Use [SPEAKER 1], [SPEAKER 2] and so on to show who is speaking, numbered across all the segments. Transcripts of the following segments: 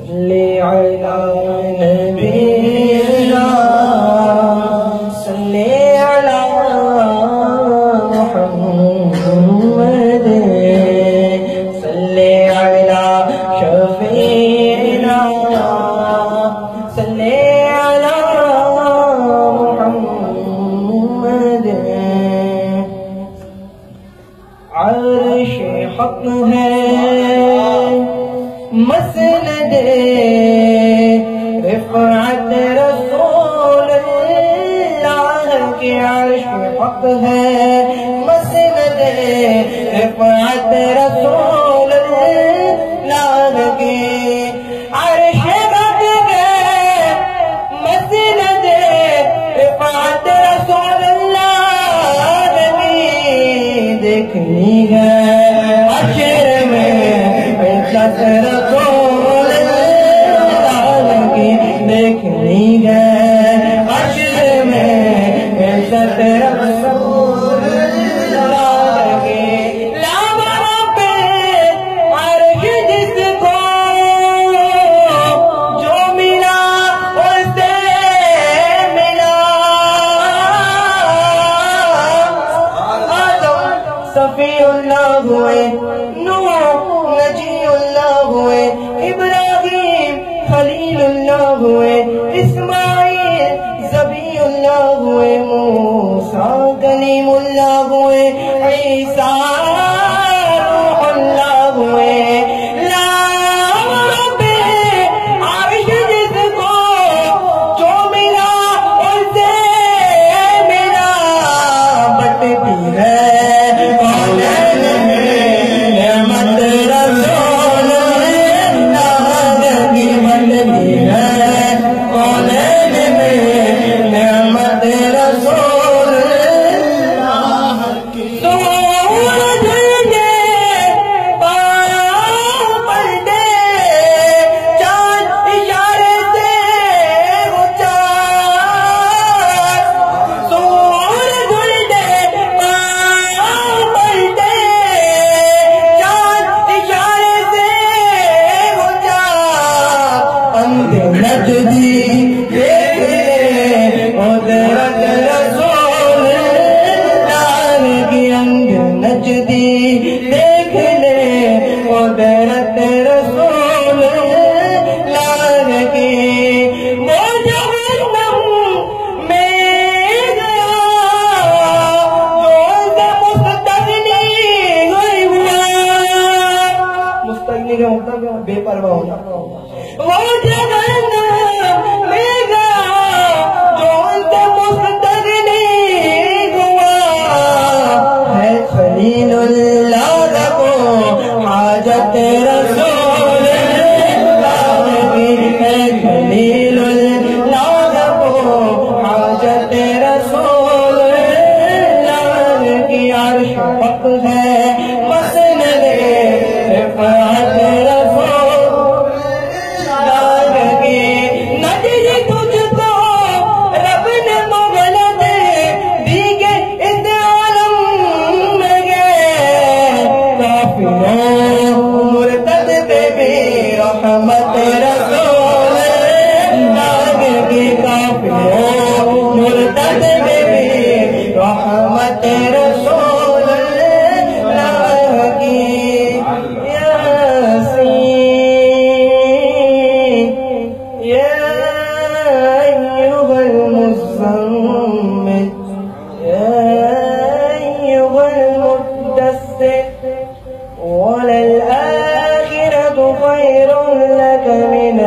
[SPEAKER 1] لعلى حاصل دے رفعت رسول اللہ کی عرش حق ہے مسند دے رفعت make an eagle. موئے عیسیٰ نہیں ہوتا کہ بے پرواہ ہوتا وہ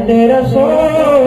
[SPEAKER 1] banderas hoy.